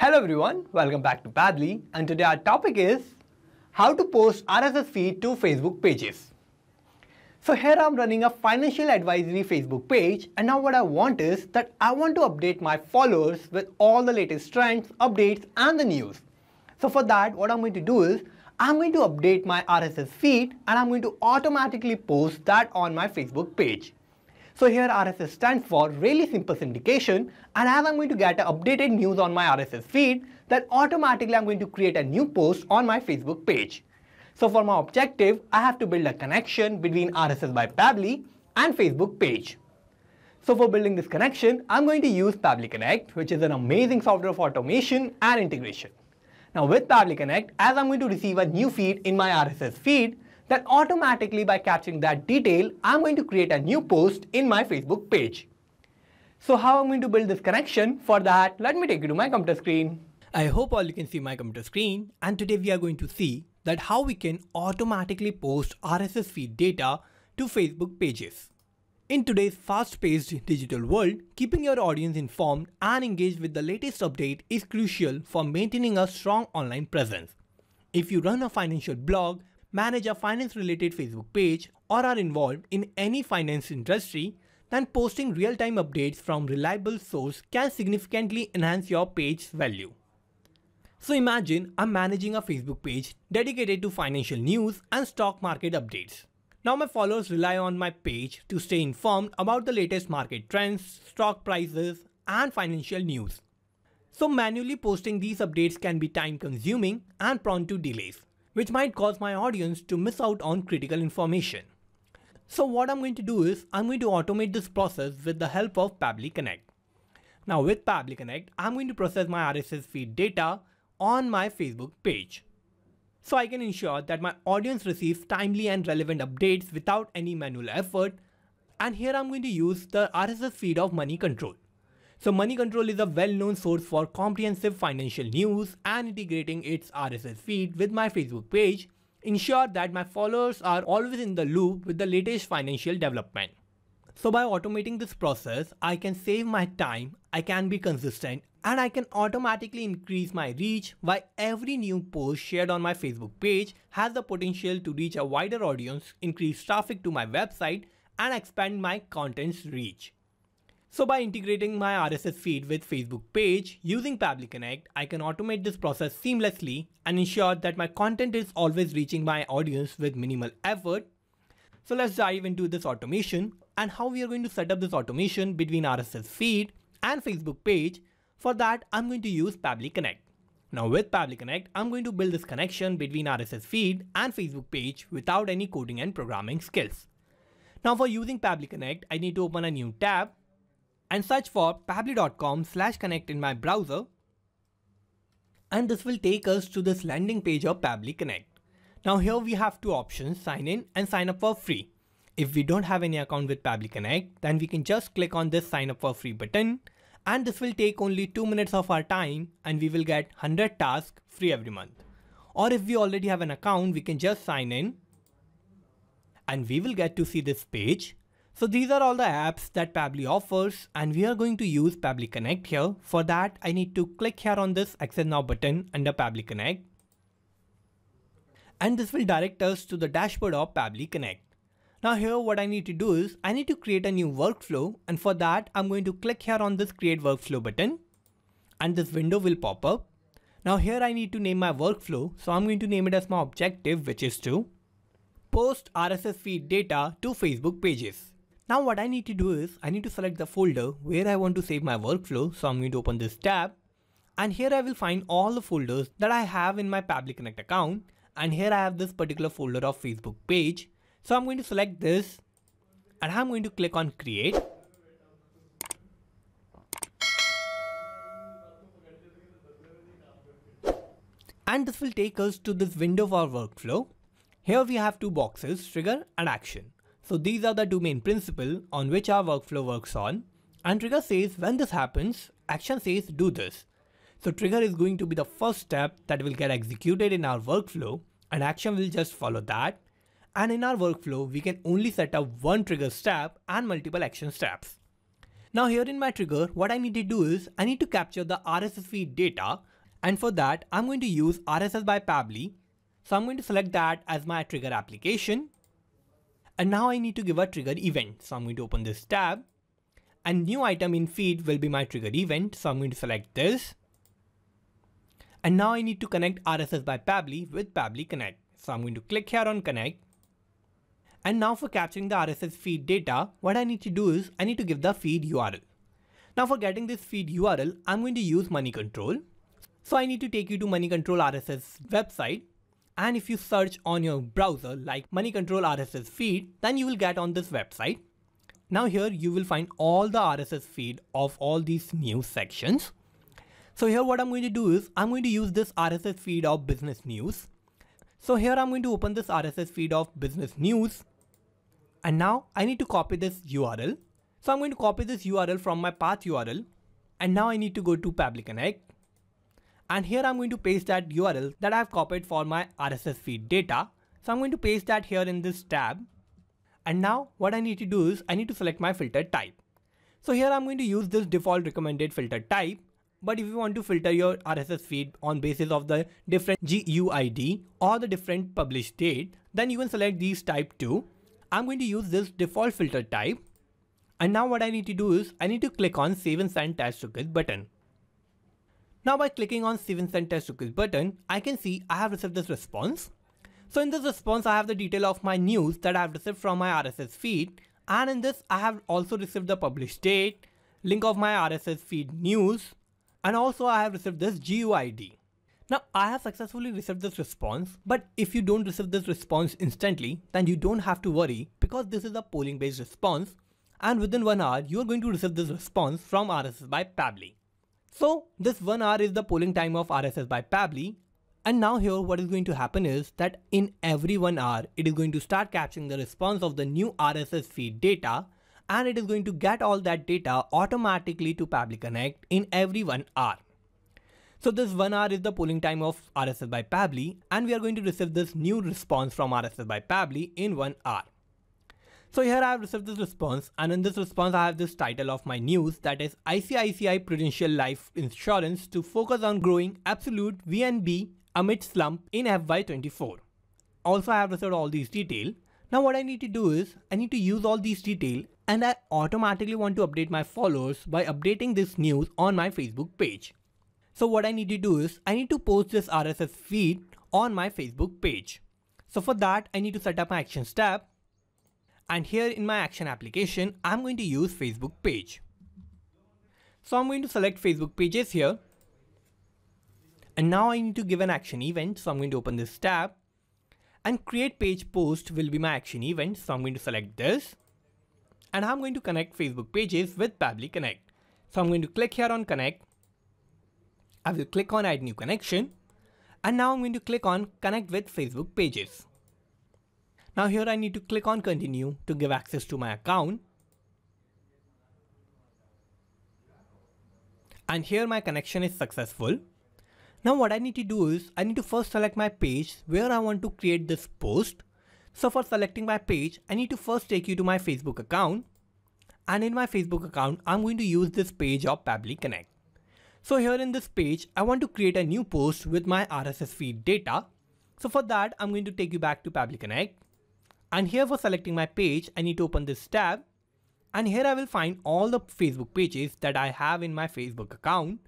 Hello everyone, welcome back to Pabbly and today our topic is how to post RSS feed to Facebook pages. So here I'm running a financial advisory Facebook page and now what I want is that I want to update my followers with all the latest trends, updates and the news. So for that what I'm going to do is I'm going to update my RSS feed and I'm going to automatically post that on my Facebook page. So here RSS stands for really simple syndication and as I'm going to get updated news on my RSS feed then automatically I'm going to create a new post on my Facebook page. So for my objective I have to build a connection between RSS by Pabbly and Facebook page. So for building this connection I'm going to use Pabbly Connect which is an amazing software for automation and integration. Now with Pabbly Connect as I'm going to receive a new feed in my RSS feed then automatically by capturing that detail, I'm going to create a new post in my Facebook page. So how I'm going to build this connection? For that, let me take you to my computer screen. I hope all you can see my computer screen and today we are going to see that how we can automatically post RSS feed data to Facebook pages. In today's fast-paced digital world, keeping your audience informed and engaged with the latest update is crucial for maintaining a strong online presence. If you run a financial blog, manage a finance related Facebook page or are involved in any finance industry, then posting real-time updates from reliable source can significantly enhance your page's value. So imagine I'm managing a Facebook page dedicated to financial news and stock market updates. Now my followers rely on my page to stay informed about the latest market trends, stock prices, and financial news. So manually posting these updates can be time consuming and prone to delays which might cause my audience to miss out on critical information. So what I'm going to do is I'm going to automate this process with the help of Pabbly Connect. Now with Pabbly Connect, I'm going to process my RSS feed data on my Facebook page. So I can ensure that my audience receives timely and relevant updates without any manual effort. And here I'm going to use the RSS feed of Money Control. So Money Control is a well-known source for comprehensive financial news and integrating its RSS feed with my Facebook page ensure that my followers are always in the loop with the latest financial development. So by automating this process, I can save my time, I can be consistent and I can automatically increase my reach while every new post shared on my Facebook page has the potential to reach a wider audience, increase traffic to my website and expand my content's reach. So by integrating my RSS feed with Facebook page using Pabbly Connect, I can automate this process seamlessly and ensure that my content is always reaching my audience with minimal effort. So let's dive into this automation and how we are going to set up this automation between RSS feed and Facebook page. For that, I'm going to use Pabbly Connect. Now with Pabbly Connect, I'm going to build this connection between RSS feed and Facebook page without any coding and programming skills. Now for using Pabbly Connect, I need to open a new tab and search for pabbly.com slash connect in my browser. And this will take us to this landing page of Pabbly Connect. Now here we have two options, sign in and sign up for free. If we don't have any account with Pabbly Connect, then we can just click on this sign up for free button and this will take only 2 minutes of our time and we will get 100 tasks free every month. Or if we already have an account, we can just sign in and we will get to see this page so these are all the apps that Pabbly offers and we are going to use Pabbly Connect here. For that, I need to click here on this Access Now button under Pabbly Connect. And this will direct us to the dashboard of Pabbly Connect. Now here what I need to do is I need to create a new workflow and for that I'm going to click here on this create workflow button and this window will pop up. Now here I need to name my workflow so I'm going to name it as my objective which is to post RSS feed data to Facebook pages. Now what I need to do is I need to select the folder where I want to save my workflow. So I'm going to open this tab and here I will find all the folders that I have in my Pabbly Connect account. And here I have this particular folder of Facebook page. So I'm going to select this and I'm going to click on create. And this will take us to this window of our workflow. Here we have two boxes, trigger and action. So these are the two main principles on which our workflow works on. And trigger says when this happens, action says do this. So trigger is going to be the first step that will get executed in our workflow and action will just follow that. And in our workflow, we can only set up one trigger step and multiple action steps. Now here in my trigger, what I need to do is I need to capture the RSS feed data and for that I'm going to use RSS by Pabbly. So I'm going to select that as my trigger application. And now I need to give a trigger event. So I'm going to open this tab and new item in feed will be my trigger event. So I'm going to select this. And now I need to connect RSS by Pabbly with Pabbly Connect. So I'm going to click here on connect and now for capturing the RSS feed data, what I need to do is I need to give the feed URL. Now for getting this feed URL, I'm going to use Money Control. So I need to take you to Money Control RSS website. And if you search on your browser like Money Control RSS feed, then you will get on this website. Now here you will find all the RSS feed of all these news sections. So here what I'm going to do is I'm going to use this RSS feed of business news. So here I'm going to open this RSS feed of business news and now I need to copy this URL. So I'm going to copy this URL from my path URL. And now I need to go to Pabbly Connect. And here I'm going to paste that URL that I've copied for my RSS feed data. So I'm going to paste that here in this tab. And now what I need to do is I need to select my filter type. So here I'm going to use this default recommended filter type. But if you want to filter your RSS feed on basis of the different GUID or the different published date, then you can select these type too. I'm going to use this default filter type. And now what I need to do is I need to click on save and send test cookies button. Now by clicking on send test request button, I can see I have received this response. So in this response, I have the detail of my news that I have received from my RSS feed. And in this, I have also received the published date, link of my RSS feed news, and also I have received this GUID. Now I have successfully received this response, but if you don't receive this response instantly, then you don't have to worry because this is a polling based response and within one hour you are going to receive this response from RSS by Pabbly. So this one hour is the polling time of RSS by Pabbly and now here what is going to happen is that in every one hour it is going to start capturing the response of the new RSS feed data and it is going to get all that data automatically to Pabbly Connect in every one hour. So this 1 hour is the polling time of RSS by Pabbly and we are going to receive this new response from RSS by Pabbly in 1 hour. So here I have received this response and in this response I have this title of my news that is ICICI Prudential Life Insurance to focus on growing absolute VNB amid slump in FY24. Also I have received all these detail. Now what I need to do is I need to use all these detail and I automatically want to update my followers by updating this news on my Facebook page. So what I need to do is I need to post this RSS feed on my Facebook page. So for that, I need to set up my actions tab. And here in my action application, I'm going to use Facebook page. So I'm going to select Facebook pages here. And now I need to give an action event. So I'm going to open this tab and create page post will be my action event. So I'm going to select this and I'm going to connect Facebook pages with Pabbly Connect. So I'm going to click here on connect I will click on add new connection and now I'm going to click on connect with Facebook pages. Now here I need to click on continue to give access to my account. And here my connection is successful. Now what I need to do is I need to first select my page where I want to create this post. So for selecting my page, I need to first take you to my Facebook account. And in my Facebook account, I'm going to use this page of Pabbly Connect. So here in this page, I want to create a new post with my RSS feed data. So for that, I'm going to take you back to Pabbly Connect. And here for selecting my page, I need to open this tab. And here I will find all the Facebook pages that I have in my Facebook account.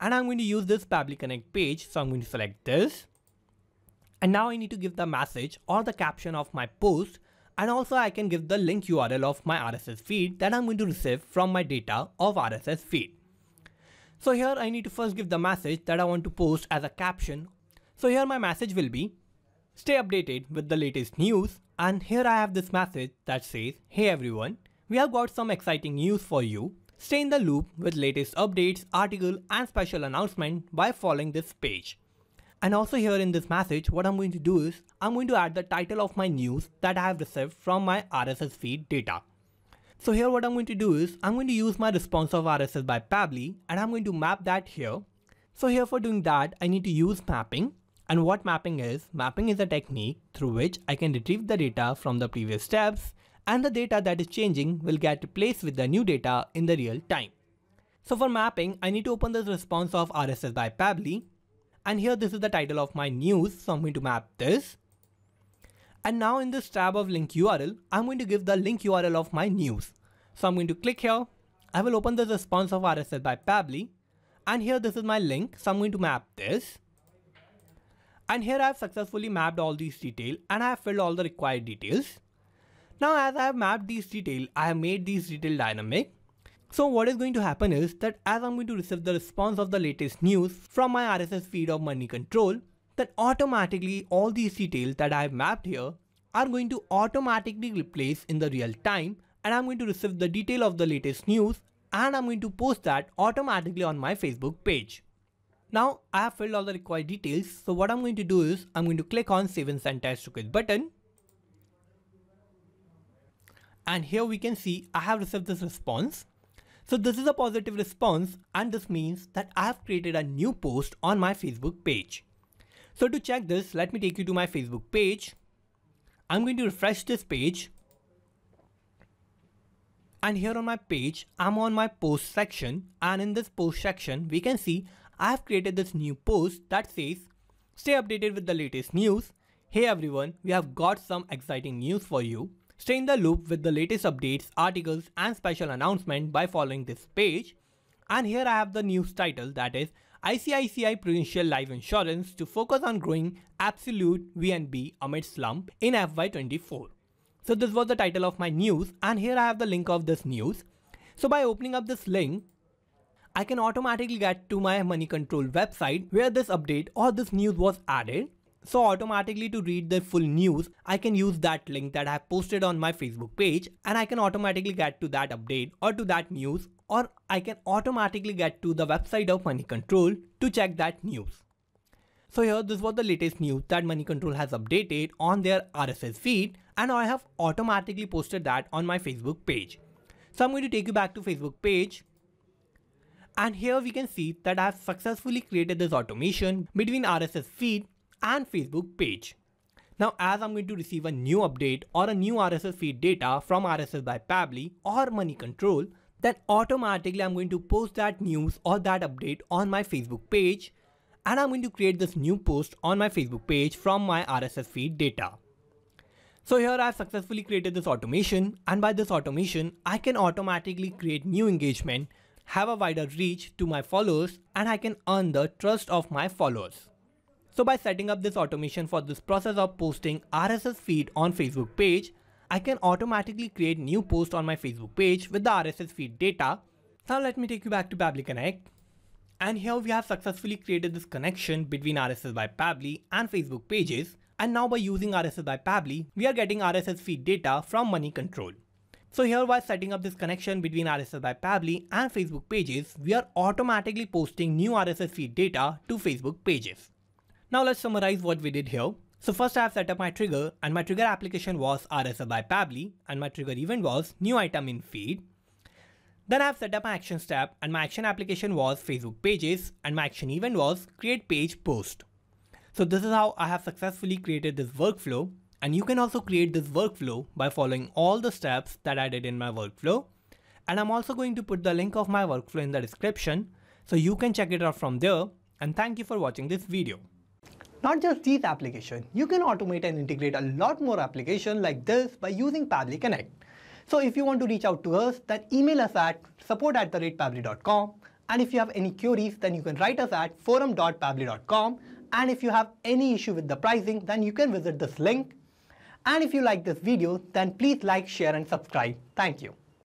And I'm going to use this Pabbly Connect page. So I'm going to select this. And now I need to give the message or the caption of my post. And also I can give the link URL of my RSS feed that I'm going to receive from my data of RSS feed. So here I need to first give the message that I want to post as a caption. So here my message will be, stay updated with the latest news. And here I have this message that says, hey everyone, we have got some exciting news for you. Stay in the loop with latest updates, article and special announcement by following this page. And also here in this message, what I'm going to do is, I'm going to add the title of my news that I have received from my RSS feed data. So here what I'm going to do is I'm going to use my response of RSS by Pabbly and I'm going to map that here. So here for doing that, I need to use mapping. And what mapping is, mapping is a technique through which I can retrieve the data from the previous steps and the data that is changing will get replaced with the new data in the real time. So for mapping, I need to open this response of RSS by Pabbly. And here this is the title of my news. So I'm going to map this. And now in this tab of link URL, I'm going to give the link URL of my news. So I'm going to click here. I will open the response of RSS by Pabbly. And here this is my link. So I'm going to map this. And here I have successfully mapped all these details and I have filled all the required details. Now as I have mapped these details, I have made these details dynamic. So what is going to happen is that as I'm going to receive the response of the latest news from my RSS feed of Money Control, then automatically all these details that I have mapped here are going to automatically replace in the real time and I'm going to receive the detail of the latest news and I'm going to post that automatically on my Facebook page. Now I have filled all the required details so what I'm going to do is I'm going to click on save and send test request button and here we can see I have received this response. So this is a positive response and this means that I have created a new post on my Facebook page. So to check this, let me take you to my Facebook page. I'm going to refresh this page. And here on my page, I'm on my post section and in this post section, we can see I have created this new post that says, stay updated with the latest news. Hey everyone, we have got some exciting news for you. Stay in the loop with the latest updates, articles and special announcement by following this page. And here I have the news title that is ICICI Prudential Life Insurance to focus on growing absolute VNB amid slump in FY24. So this was the title of my news and here I have the link of this news. So by opening up this link, I can automatically get to my money control website where this update or this news was added. So automatically to read the full news, I can use that link that I have posted on my Facebook page and I can automatically get to that update or to that news or I can automatically get to the website of Money Control to check that news. So here this was the latest news that Money Control has updated on their RSS feed and I have automatically posted that on my Facebook page. So I'm going to take you back to Facebook page and here we can see that I have successfully created this automation between RSS feed and Facebook page. Now as I'm going to receive a new update or a new RSS feed data from RSS by Pabbly or Money Control, then automatically I'm going to post that news or that update on my Facebook page and I'm going to create this new post on my Facebook page from my RSS feed data. So here I've successfully created this automation and by this automation I can automatically create new engagement have a wider reach to my followers and I can earn the trust of my followers. So by setting up this automation for this process of posting RSS feed on Facebook page, I can automatically create new posts on my Facebook page with the RSS feed data. Now let me take you back to Pabbly Connect. And here we have successfully created this connection between RSS by Pabbly and Facebook pages. And now by using RSS by Pabbly, we are getting RSS feed data from Money Control. So here while setting up this connection between RSS by Pabbly and Facebook pages, we are automatically posting new RSS feed data to Facebook pages. Now let's summarize what we did here. So first I have set up my trigger and my trigger application was RSS by Pabbly and my trigger event was new item in feed. Then I have set up my action step and my action application was Facebook pages and my action event was create page post. So this is how I have successfully created this workflow and you can also create this workflow by following all the steps that I did in my workflow. And I'm also going to put the link of my workflow in the description so you can check it out from there. And thank you for watching this video. Not just these applications, you can automate and integrate a lot more applications like this by using Pabbly Connect. So if you want to reach out to us, then email us at support at the ratepabbly.com. And if you have any queries, then you can write us at forum.pabbly.com. And if you have any issue with the pricing, then you can visit this link and if you like this video, then please like, share and subscribe. Thank you.